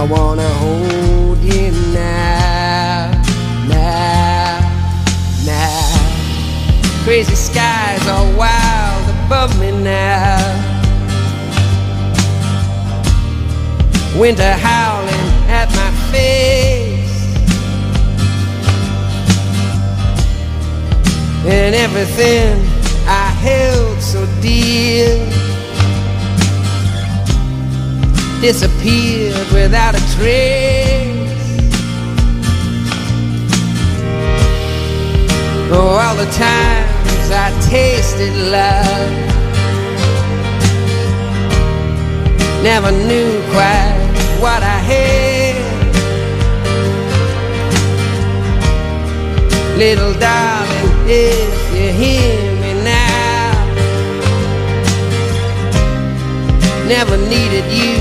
I wanna hold you now, now, now. Crazy skies are wild above me now. Winter howling at my face, and everything I held so dear disappeared without a trace. Oh, all the times I tasted love, never knew quite what I had. Little darling, if you hear me now, never needed you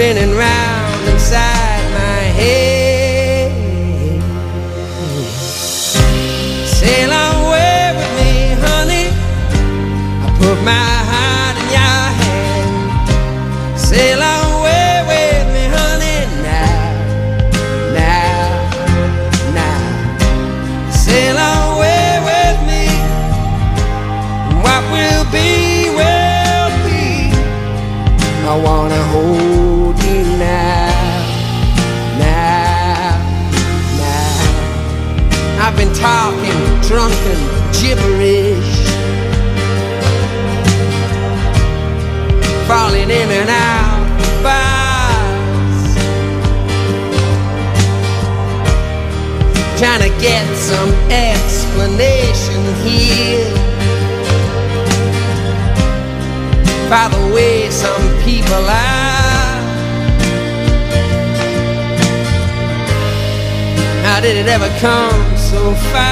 Spinning round inside my head. Sail away with me, honey. I put my heart in your hand. Sail away with me, honey, now, now, now. Sail away with me. What will be, will be. I wanna drunken gibberish, falling in and out of bars, trying to get some explanation here. By the way, some people are. How did it ever come so far?